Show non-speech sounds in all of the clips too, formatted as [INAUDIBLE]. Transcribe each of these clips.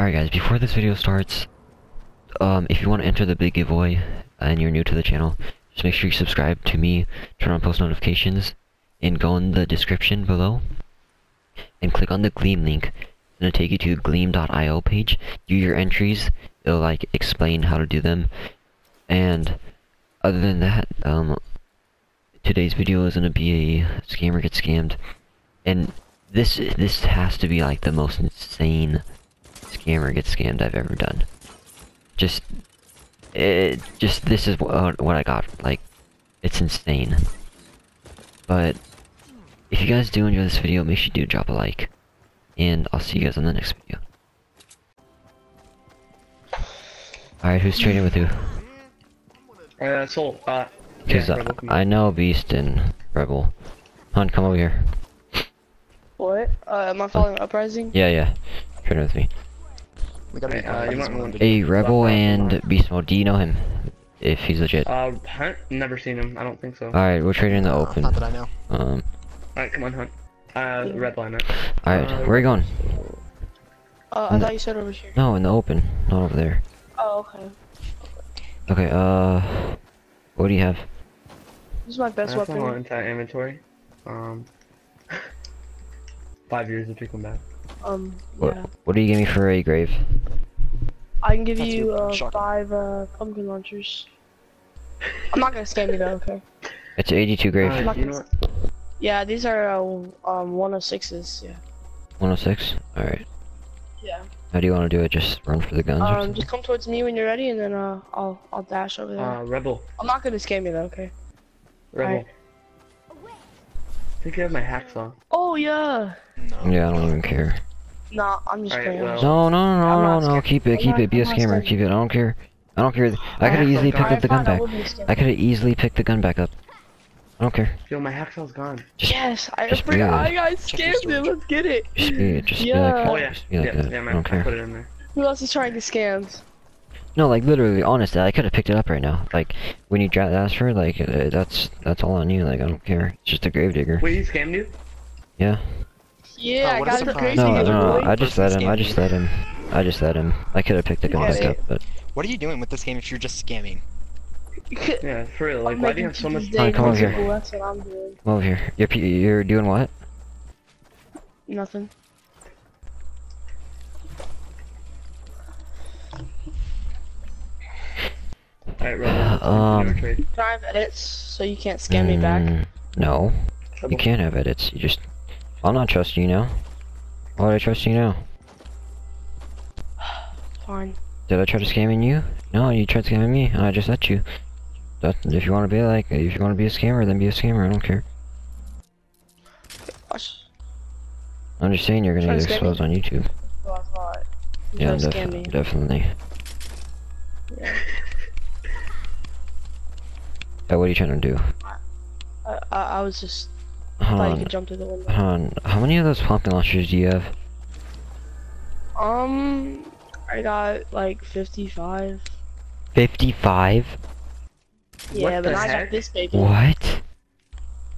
Alright guys, before this video starts, um, if you want to enter the big giveaway and you're new to the channel, just make sure you subscribe to me, turn on post notifications, and go in the description below, and click on the Gleam link. It's gonna take you to gleam.io page, do your entries, it'll like explain how to do them, and other than that, um, today's video is gonna be a scammer gets scammed, and this this has to be like the most insane scammer gets scammed I've ever done. Just, it, just this is what what I got. Like, it's insane. But if you guys do enjoy this video, make sure you do drop a like, and I'll see you guys on the next video. Alright, who's trading with who? Uh, Soul, uh, Because yeah, Rebel, come I know Beast and Rebel. Hunt, come over here. What? Uh, am I following Uprising? Yeah, yeah. Trading with me. We gotta uh, you on this might one. want to- Rebel Left, left, and left. Beast Mode, do you know him? If he's legit. Uh, Hunt? Never seen him. I don't think so. Alright, we're trading in the open. Not that I know. Um, Alright, come on, Hunt. Uh, red line it. alright, Uh, where are you going? Uh, I thought you said over here. No, in the open, not over there. Oh, okay. Okay, uh, what do you have? This is my best That's all weapon. into inventory. Um, [LAUGHS] five years to take them back. Um, What, yeah. what do you give me for a grave? I can give That's you uh, five uh, pumpkin launchers. I'm not gonna scam you though, okay? It's 82 grave. Uh, you know? Yeah, these are uh, um one of sixes. Yeah. 106? Alright. Yeah. How do you want to do it? Just run for the guns Um, just come towards me when you're ready, and then uh, I'll I'll dash over there. Uh, Rebel. I'm not gonna scam you though, okay? Rebel. Alright. I think you have my hacksaw. Oh yeah. No. Yeah, I don't even care. Nah, I'm just Alright, playing. well- No, no, no, no, no, scared. keep it, I'm keep not- it, be a I'm not scammer, scared. keep it, I don't care. I don't care. I could have have easily picked up the gun Alright, fine, I back. will be a scammer. I could have easily picked the gun back up. I don't care. Yo, my hacksaw's gone. Just, Yes, I just forgot. do it. I got scammed. storage. Let's get it. just be it, just be Yeah. like, Oh yeah, just be yeah, like that. yeah, I don't I care. put it in there. Who else is trying to scam? No, like literally, honestly, I could have picked it up right now. Like when you drive that's for like uh, that's that's all on you. Like I don't care. It's just a grave digger. Wait, he scammed you? Yeah. Yeah, Oh, I what a got the crazy No, no, no. really I just person let him. I just you. let him. I just let him. I could have picked the gun back up, but What are you doing with this game if you're just scamming? [LAUGHS] Yeah, for real. Like, I'm why do you have so much Tuesday Alright, come over here. That's what I'm doing. come over here. You're p- you're doing what? Nothing. Alright, Rebel. Um, Never trade. Can I have edits so you can't scam me back? Mm, No, Rebel. you can't have edits. You just. I'll not trust you now. Why would I trust you now? [SIGHS] Fine. Did I try to scamming you? No, you tried scamming me, and I just let you. That if you want to be like, if you want to be a scammer, then be a scammer. I don't care. Gosh. I'm just saying you're gonna get to scam me? exposed on YouTube. So I thought. You Yeah, def- definitely. Yeah. [LAUGHS] Yeah, what are you trying to do? I, I, I was just Hold thought you could jump through the window. hold on. How many of those pumpkin launchers do you have? Um, I got like 55. 55? Yeah, What but the I got this baby. What?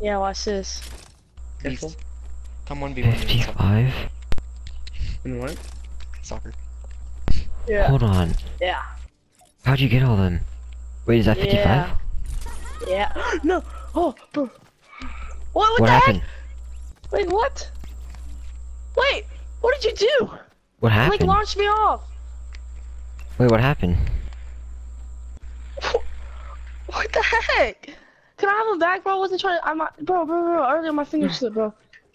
Yeah, watch this. Careful. Come 1v1 me in 55? And what? soccer. Yeah. Hold on. Yeah. How'd you get all them? Wait, is that 55? Yeah. Yeah. [GASPS] no. Oh, bro. What? What, What the happened? heck? Wait, what? Wait. What did you do? What happened? Like launched me off. Wait, what happened? What the heck? Can I have him back, bro? I wasn't trying to. I'm not, bro, bro, bro. Earlier my finger slipped, bro.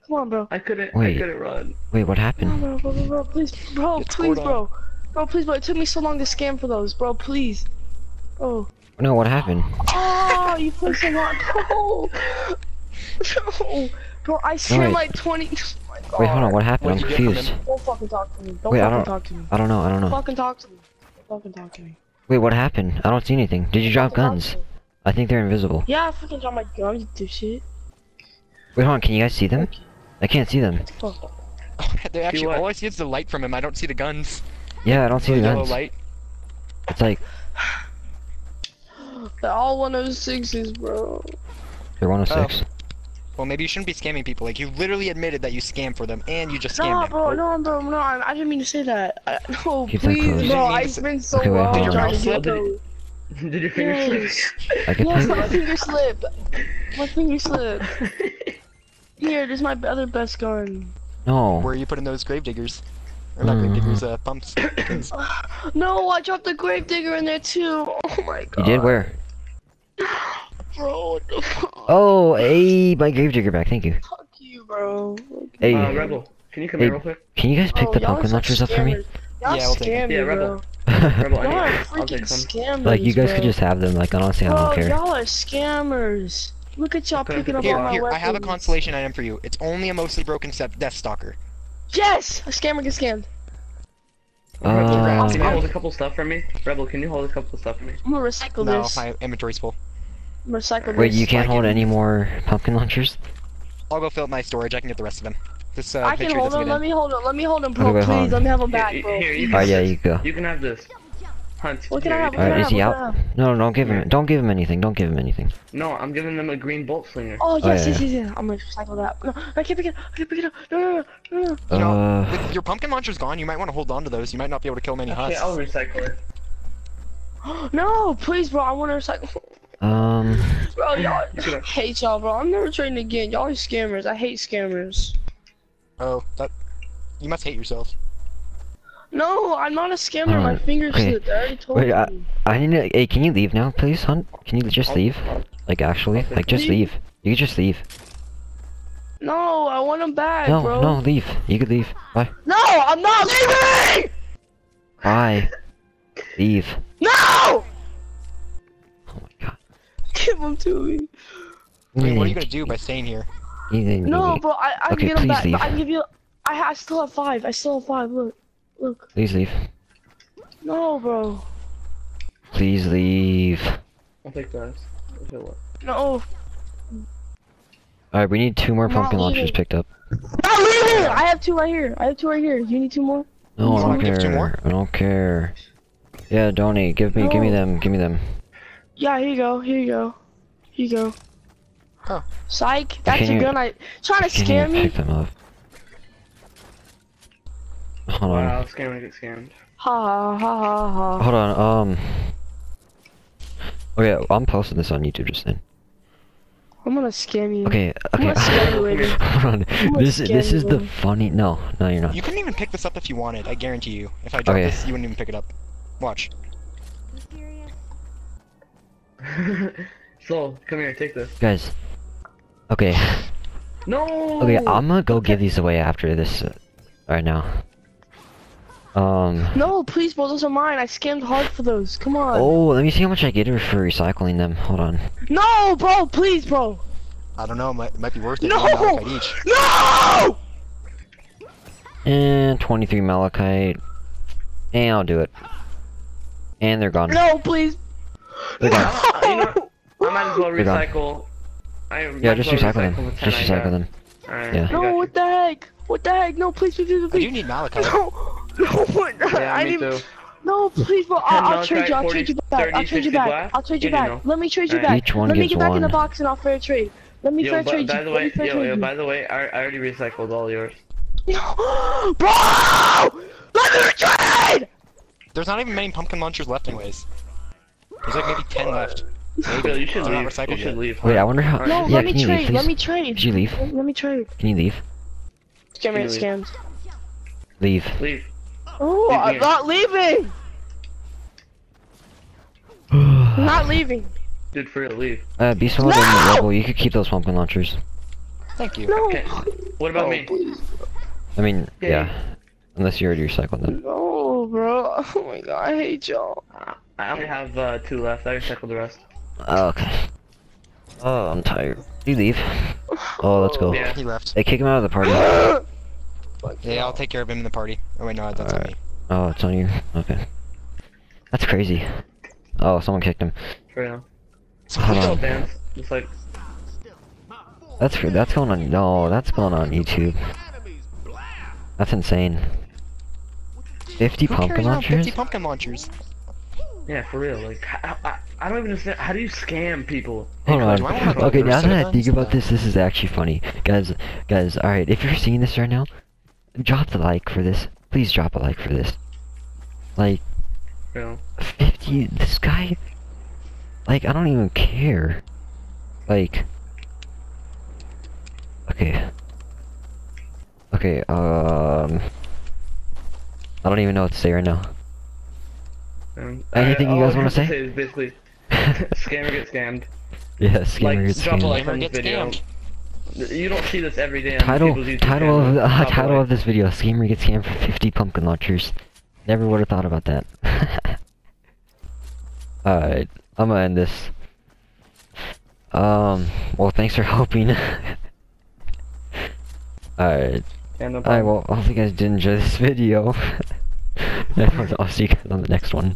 Come on, bro. I couldn't. Wait. I couldn't run. Wait, what Come on, happened? bro, bro, bro, bro. Please, bro, Get please, bro. Bro, please, bro. It took me so long to scan for those, bro. Please. Bro. No, what happened? Oh, you put some on. [LAUGHS] Oh. Bro. [LAUGHS] No. Bro, I scanned wait. like 20. Oh [LAUGHS] my God. Wait, hold on, what happened? I'm What'd you get from confused. Don't fucking talk to me. Don't Wait, I fucking don't- talk to me. I don't know, I don't know. Fucking talk to me. Don't fucking talk to me. Wait, what happened? I don't see anything. Did you drop guns? I think they're invisible. Yeah, I fucking dropped my gun, you dipshit. Wait, hold on, can you guys see them? I can't see them. Fuck. [LAUGHS] they actually, what? all I see is the light from him. I don't see the guns. Yeah, I don't see The the yellow guns. light. It's like, [SIGHS] They're all 106s, bro. they're 106. Well, maybe you shouldn't be scamming people. Like, you literally admitted that you scam for them, and you just scammed No, them. bro, no, bro, no, I, I didn't mean to say that. I, [LAUGHS] no, Keep please, bro, I didn't spent so Okay, long hold on. trying to Did get you- those. Did your finger Yes, I can yes, my finger slipped. My finger slipped. [LAUGHS] Here, this is my other best gun. No. Where are you putting those grave diggers? Or not grave Mhm. diggers, uh, pumps. [COUGHS] No, I dropped the grave digger in there too. Oh my god. You did where? [LAUGHS] Bro, what the fuck? Oh, hey, my gravedigger back. Thank you. Fuck you, bro. Hey, Uh, Rebel, can you come Hey. here real quick? can you guys pick Bro, the pumpkin such launchers up for me? scammers. Y'all Yeah, I'll take scam them. me, Yeah. Rebel. [LAUGHS] Rebel, I Y'all are need, I'll freaking scammers, like you guys bro. could just have them. Like honestly, I don't Bro, care. y'all are scammers. Look at y'all Okay, picking up Here, all my here, I have a consolation item for you. It's only a mostly broken step Death Stalker. Yes! A scammer gets scammed. Rebel, Uh, can you hold a couple stuff for me? Rebel, can you hold a couple stuff for me? I'm gonna recycle No, this. my inventory's full. I'm gonna recycle Wait, you can't hold any more pumpkin launchers? I'll go fill up my storage. I can get the rest of them. Just uh, I can hold doesn't them. Let me hold them. Let me hold them, bro. Please, hold on. let me have them back, Here, bro. here, you Alright, can yeah, have you go. You can have this. Hunt. What can here, I have? you What can is he out? can I have? No, don't give him. Don't give him anything. Don't give him anything. No, I'm giving them a green bolt slinger. Oh, yes, Oh, yes, yeah. yes, yes. I'm gonna recycle that. No, I can't pick it up. I can't pick it up. No, no, no, no, no. You know, Uh, with your pumpkin launcher's gone, you might want to hold on to those. You might not be able to kill many Actually, husks. I'll recycle it. [GASPS] No, please, bro. I want to recycle. Um, Bro, y'all. You can I hate y'all, bro. I'm never trading again. Y'all are scammers. I hate scammers. Oh, that. You must hate yourself. No, I'm not a scammer. Hold My fingers finger Okay. slipped. I already told Wait, you. I- I need to. Hey, can you leave now, please, Hunt? Can you just leave? Like actually, like just leave. You can just leave. No, I want him back, No, bro. no, leave. You could leave. Bye. No, I'm not leaving! Bye. Leave. No! Give them to me. I mean, what are you gonna do by staying here? No, bro, I, I Okay, can get them back. leave. But I give you. I, I still have five. I still have five. Look, look. Please leave. No, bro. Please leave. I'll take that. Okay, what? No. Alright, we need two more pumpkin launchers picked up. Not leaving! I have two right here. I have two right here. You need two more? No, I don't wanna give two care. more? I don't care. Yeah, donate. Give me, give me them. Give me them. Yeah, here you go. Here you go. Here you go. Oh. Psych. That's can't your even- gun. I trying to Can't scam even me. pick them up. Hold on. Wow, scammer get scammed. Ha ha ha ha ha. Hold on. Um. Okay, I'm posting this on YouTube just then. I'm gonna scam you. Okay. I'm Okay. gonna scam you [LAUGHS] later. Hold on. gonna This scam this you is the funny. No, no, you're not. You couldn't even pick this up if you wanted. I guarantee you. If I dropped Okay. this, you wouldn't even pick it up. Watch. [LAUGHS] so, come here, take this. Guys. Okay. No! Okay, I'm gonna go give these away after this. Uh, right now. Um. No, please, bro. Those are mine. I scammed hard for those. Come on. Oh, let me see how much I get for recycling them. Hold on. No, bro. Please, bro. I don't know. It might, it might be worth it. No! Malachite each. No! And 23 malachite. And I'll do it. And they're gone. No, please. They're gone. [LAUGHS] You know, I might as well They're gone. recycle. I might Yeah, just well recycle them. the Just I got. recycle them. Alright, Yeah. No, what the heck? What the heck? No, please, please, please, I please. do need malachite. No, [LAUGHS] no, what the you. Yeah, I me didn't. too. No, please, bro. I'll, I'll trade you. I'll 40, trade you back. 30, I'll trade you 60 back. black. I'll trade you You back. know. Let me trade you Alright. back. Each one Let me get back in the box and I'll fair trade. Let me Yo, fair but trade by you. the Let me way, fair yo, trade yo, you. by the way, I, I already recycled all yours. [GASPS] No, bro! Let me trade! There's not even many pumpkin launchers left, anyways. There's like maybe ten left. Yo, you should leave. recycled You should leave. Wait, I wonder how. Alright. No, yeah, let me can leave, trade. Let me trade. Could you leave? Let let me trade. Can you leave? Scammer You get scammed. Leave. Leave. Oh, Leave I'm here. not leaving. I'm [SIGHS] not leaving. Dude, for real, leave. Uh, Beast Mode No! and Rebel, you could keep those pumpkin launchers. Thank you. No. Okay. What about Oh, me? please. I mean, Yeah. yeah. Unless you already recycled them. No, bro. [LAUGHS] Oh my god, I hate y'all. I only have uh, two left. I recycled the rest. Oh, okay. Oh, I'm tired. You leave. Oh, let's go. Yeah. He left. Hey, kick him out of the party. [GASPS] Yeah, I'll take care of him in the party. Oh wait, no, that's on me. Oh, it's on you. Okay. That's crazy. Oh, someone kicked him. For real. Hold on. dance. Just like, That's that's going on. No, that's going on YouTube. That's insane. 50 Who pumpkin carries around 50 pumpkin launchers? yeah, for real. Like, how, I, I don't even understand. How do you scam people? Hold Hey, on. I wanna Okay, now that I think about this, this is actually funny. Guys, guys, alright, if you're seeing this right now, drop the like for this. Please drop a like for this. Like, You know, 50, this guy, like, I don't even care. Like, okay. Okay, um, I don't even know what to say right now. um, Anything I- you guys wanna have say? is basically, [LAUGHS] scammer get scammed. yeah, Like, scammer gets drop a scammed. like on this video. scammed. You don't see this every day Title, people's title of, uh, title of this video, scammer gets scammed for 50 pumpkin launchers. Never would have thought about that. [LAUGHS] Alright, I'm gonna end this. Um, well, thanks for [LAUGHS] helping. Alright, Yeah, no alright, problem. well, I hope you guys did enjoy this video. See you guys on the next one.